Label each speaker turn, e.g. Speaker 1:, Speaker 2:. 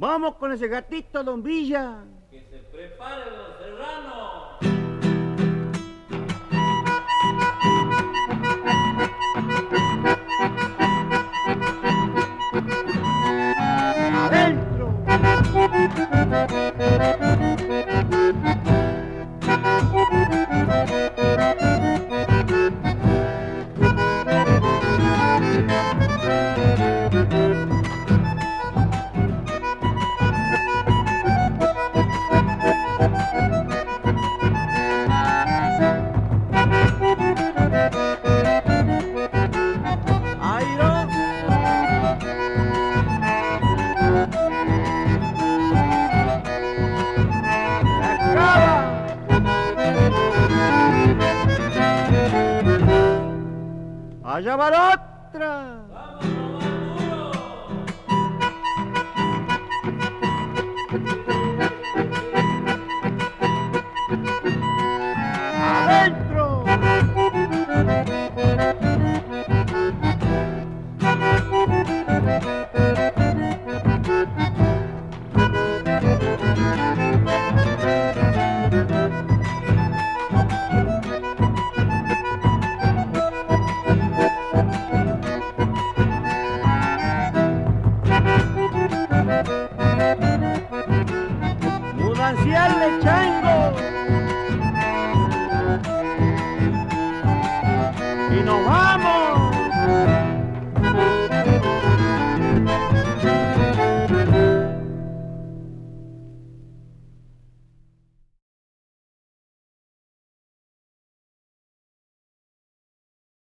Speaker 1: Vamos con ese gatito, don Villa. Allá va otra.
Speaker 2: Vamos, Mudancial chango.
Speaker 1: Y no más.